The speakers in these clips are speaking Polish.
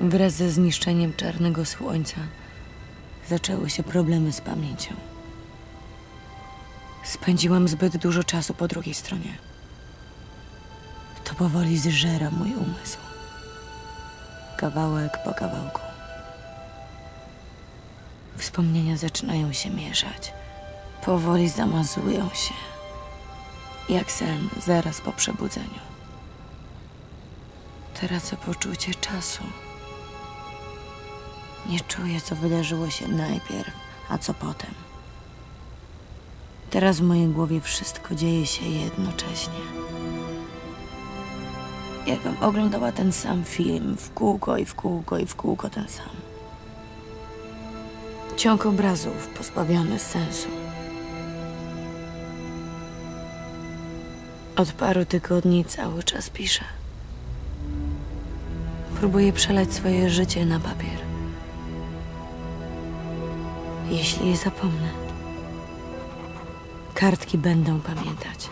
Wraz ze zniszczeniem czarnego słońca zaczęły się problemy z pamięcią. Spędziłam zbyt dużo czasu po drugiej stronie. To powoli zżera mój umysł. Kawałek po kawałku. Wspomnienia zaczynają się mieszać. Powoli zamazują się. Jak sen zaraz po przebudzeniu. Tracę poczucie czasu. Nie czuję, co wydarzyło się najpierw, a co potem. Teraz w mojej głowie wszystko dzieje się jednocześnie. Jakbym oglądała ten sam film w kółko i w kółko i w kółko ten sam. Ciąg obrazów pozbawiony sensu. Od paru tygodni cały czas piszę. Próbuję przelać swoje życie na papier. Jeśli je zapomnę, kartki będą pamiętać.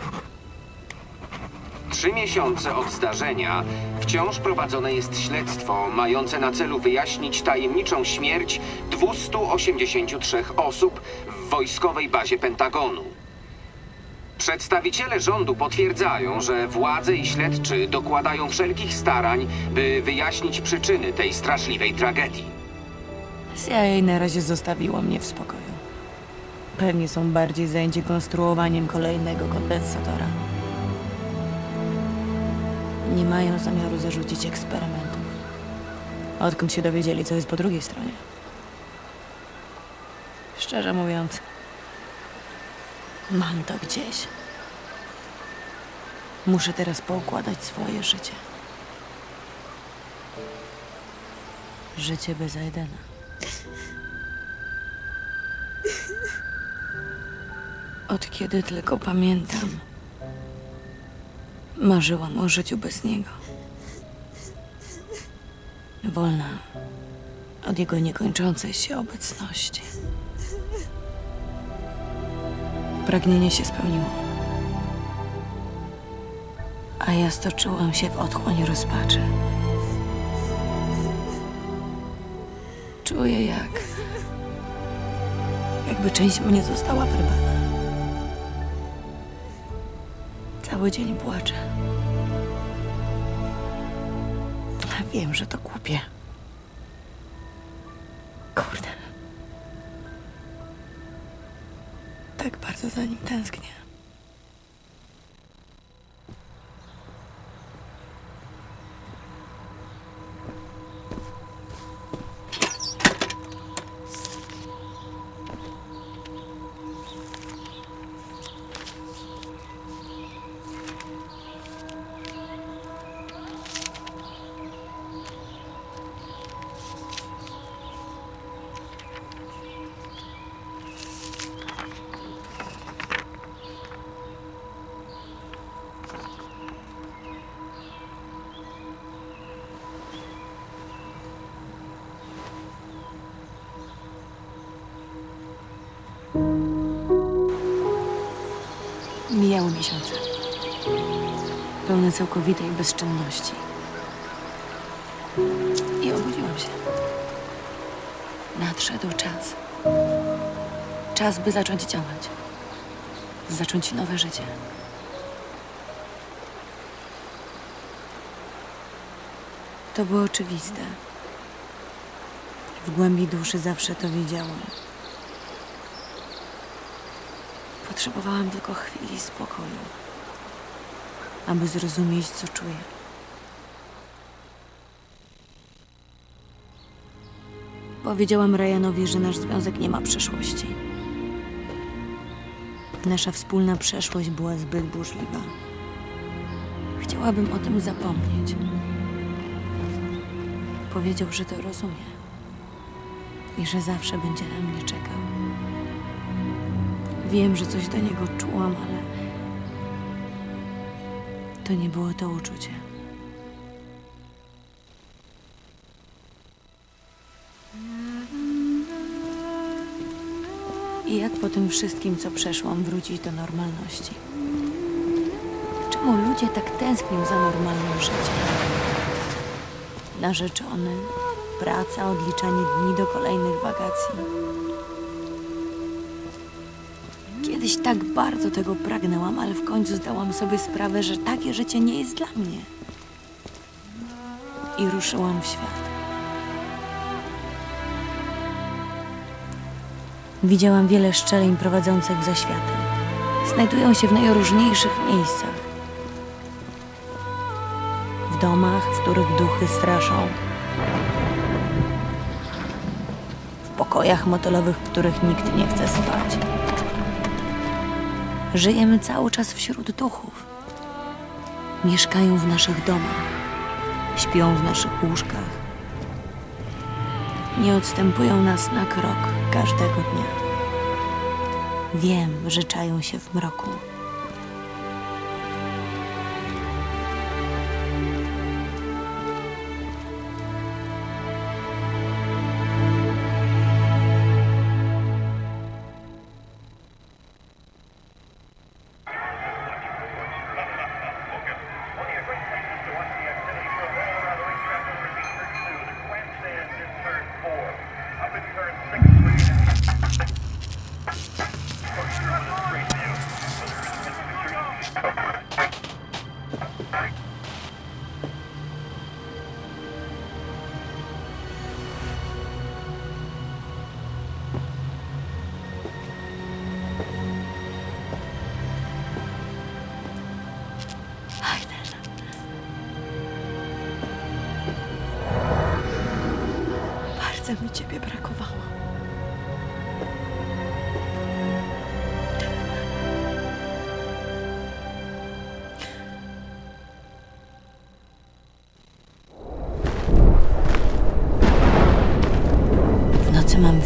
Trzy miesiące od zdarzenia wciąż prowadzone jest śledztwo mające na celu wyjaśnić tajemniczą śmierć 283 osób w wojskowej bazie Pentagonu. Przedstawiciele rządu potwierdzają, że władze i śledczy dokładają wszelkich starań, by wyjaśnić przyczyny tej straszliwej tragedii. CIA na razie zostawiło mnie w spokoju. Pewnie są bardziej zajęci konstruowaniem kolejnego kondensatora. Nie mają zamiaru zarzucić eksperymentów. Odkąd się dowiedzieli, co jest po drugiej stronie? Szczerze mówiąc, mam to gdzieś. Muszę teraz poukładać swoje życie. Życie bez Aidena. Od kiedy tylko pamiętam, marzyłam o życiu bez niego. Wolna od jego niekończącej się obecności. Pragnienie się spełniło. A ja stoczyłam się w otchłań rozpaczy. Czuję jak... jakby część mnie została wyrwana. Cały dzień płaczę. Wiem, że to głupie. Kurde. Tak bardzo za nim tęsknię. Pełne całkowitej bezczynności. I obudziłam się. Nadszedł czas. Czas, by zacząć działać. Zacząć nowe życie. To było oczywiste. W głębi duszy zawsze to wiedziałam. Potrzebowałam tylko chwili spokoju, aby zrozumieć, co czuję. Powiedziałam Ryanowi, że nasz związek nie ma przeszłości. Nasza wspólna przeszłość była zbyt burzliwa. Chciałabym o tym zapomnieć. Powiedział, że to rozumie i że zawsze będzie na mnie czekał. Wiem, że coś do niego czułam, ale to nie było to uczucie. I jak po tym wszystkim, co przeszłam, wrócić do normalności? Czemu ludzie tak tęsknią za normalnym życiem? Narzeczony, praca, odliczanie dni do kolejnych wakacji. Kiedyś tak bardzo tego pragnęłam, ale w końcu zdałam sobie sprawę, że takie życie nie jest dla mnie. I ruszyłam w świat. Widziałam wiele szczelin prowadzących w zaświaty. Znajdują się w najróżniejszych miejscach. W domach, w których duchy straszą. W pokojach motelowych, w których nikt nie chce spać. Żyjemy cały czas wśród duchów. Mieszkają w naszych domach. Śpią w naszych łóżkach. Nie odstępują nas na krok każdego dnia. Wiem, że czają się w mroku.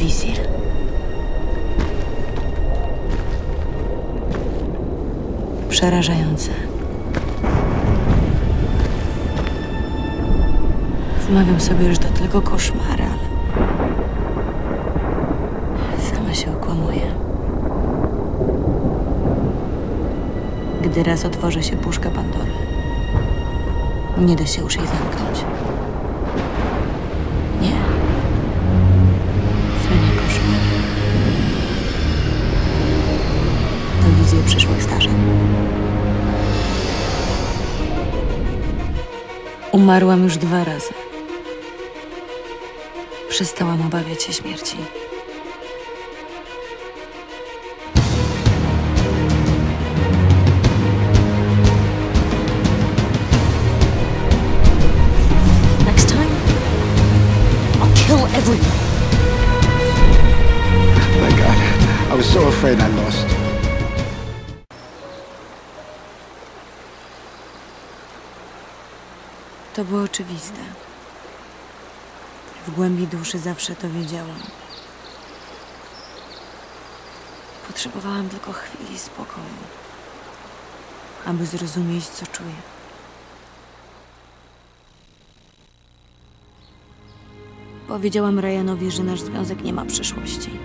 Wizję. Przerażające. Wmawiam sobie, że to tylko koszmary, ale sama się okłamuję. Gdy raz otworzy się puszka Pandory, nie da się już jej zamknąć. To wizje przyszłych starzeń. Umarłam już dwa razy. Przestałam obawiać się śmierci. Next time, I'll kill everyone. My God, I was so afraid I lost. To było oczywiste. W głębi duszy zawsze to wiedziałam. Potrzebowałam tylko chwili spokoju, aby zrozumieć, co czuję. Powiedziałam Ryanowi, że nasz związek nie ma przyszłości.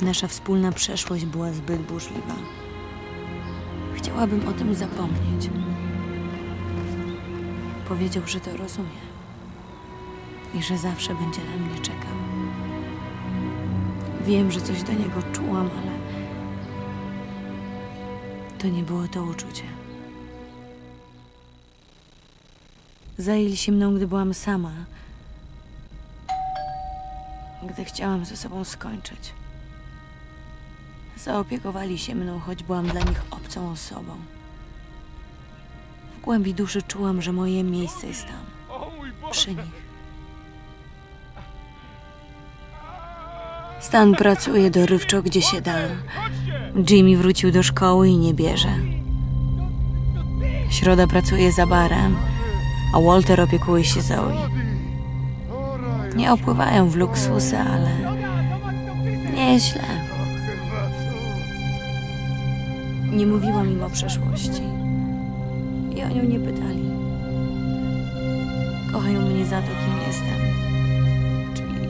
Nasza wspólna przeszłość była zbyt burzliwa. Chciałabym o tym zapomnieć. Powiedział, że to rozumie i że zawsze będzie na mnie czekał. Wiem, że coś do niego czułam, ale to nie było to uczucie. Zajęli się mną, gdy byłam sama, gdy chciałam ze sobą skończyć. Zaopiekowali się mną, choć byłam dla nich obcą osobą. Głębi duszy czułam, że moje miejsce jest tam, przy nich. Stan pracuje dorywczo, gdzie się da. Jimmy wrócił do szkoły i nie bierze. Środa pracuje za barem, a Walter opiekuje się Zoe. Nie opływają w luksusy, ale nieźle. Nie mówiłam im o przeszłości. Nią nie pytali. Kochają mnie za to, kim jestem. Czyli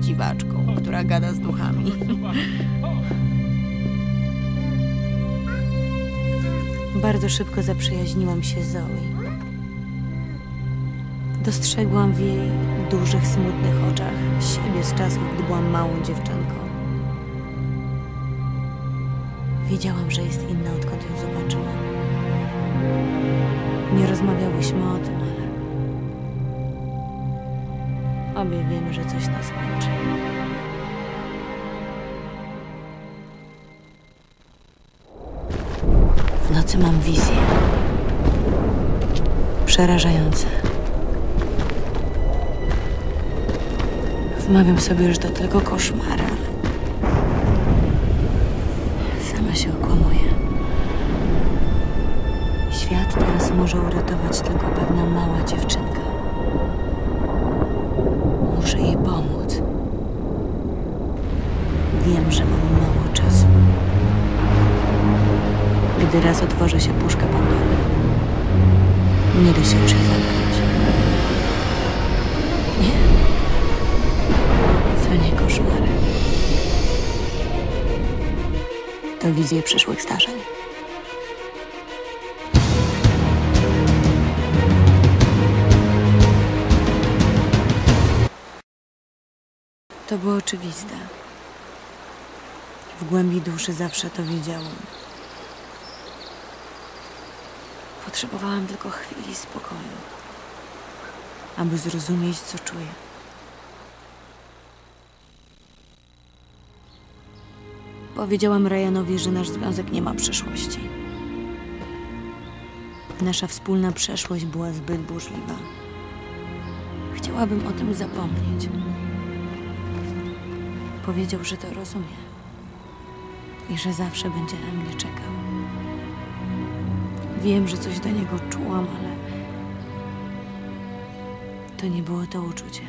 dziwaczką, która gada z duchami. Bardzo szybko zaprzyjaźniłam się z Zoe. Dostrzegłam w jej dużych, smutnych oczach siebie z czasów, gdy byłam małą dziewczynką. Wiedziałam, że jest inna, odkąd ją zobaczyłam. Nie rozmawiałyśmy o tym, ale obie wiemy, że coś nas łączy. W nocy mam wizję. Przerażające. Wmawiam sobie, że to tylko koszmar, ale sama się okłamuję. Świat teraz może uratować tylko pewna mała dziewczynka. Muszę jej pomóc. Wiem, że mam mało czasu. Gdy raz otworzy się puszka Pandory, nie da się już jej zamknąć. Nie. To nie koszmary. To wizje przyszłych zdarzeń. To było oczywiste. W głębi duszy zawsze to wiedziałam. Potrzebowałam tylko chwili spokoju, aby zrozumieć, co czuję. Powiedziałam Ryanowi, że nasz związek nie ma przyszłości. Nasza wspólna przeszłość była zbyt burzliwa. Chciałabym o tym zapomnieć. Powiedział, że to rozumie i że zawsze będzie na mnie czekał. Wiem, że coś do niego czułam, ale to nie było to uczucie.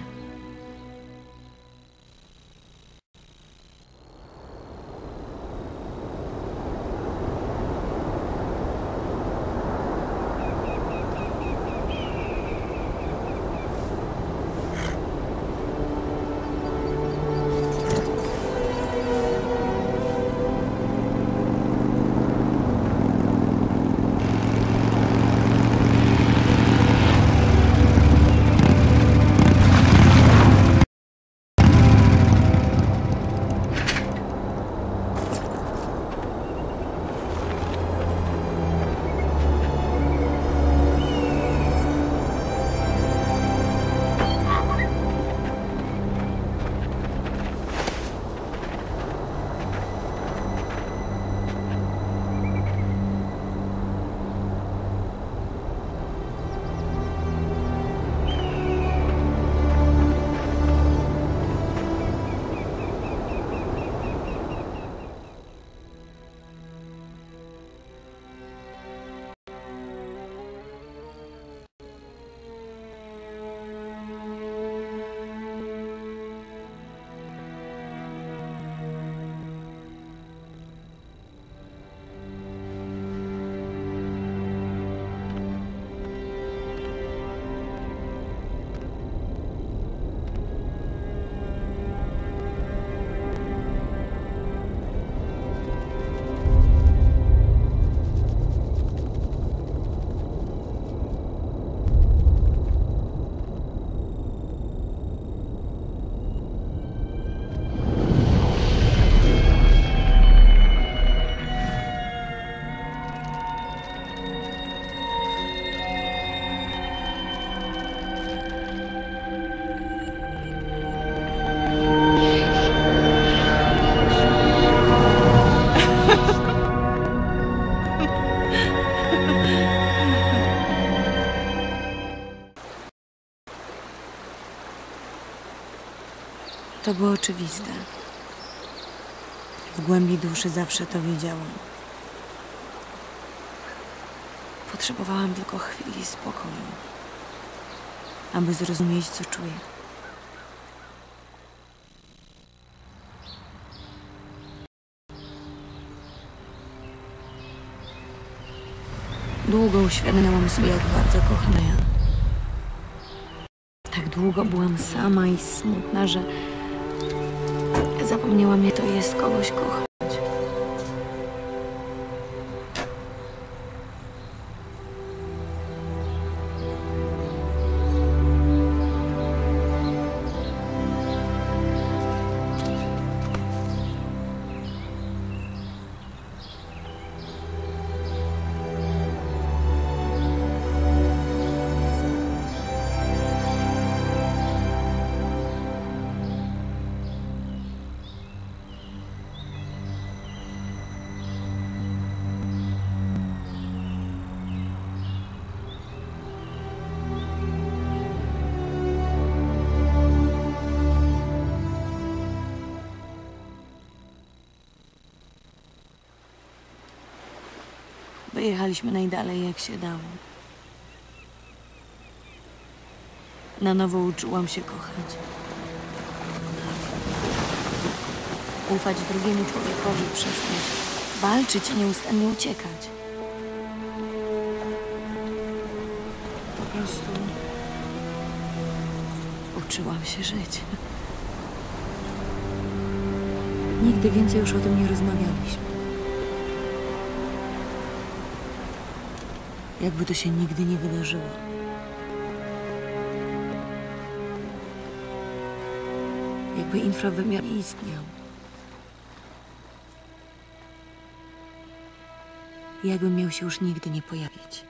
Oczywiste. W głębi duszy zawsze to wiedziałam. Potrzebowałam tylko chwili spokoju, aby zrozumieć, co czuję. Długo uświadamiałam sobie, jak bardzo kocham Jan. Tak długo byłam sama i smutna, że zapomniałam, jak to jest kogoś kochać. Przejechaliśmy najdalej, jak się dało. Na nowo uczyłam się kochać. Ufać drugiemu człowiekowi, przestać walczyć i nieustannie uciekać. Po prostu uczyłam się żyć. Nigdy więcej już o tym nie rozmawialiśmy. Jakby to się nigdy nie wydarzyło. Jakby infrawymiar nie istniał. Jakby miał się już nigdy nie pojawić.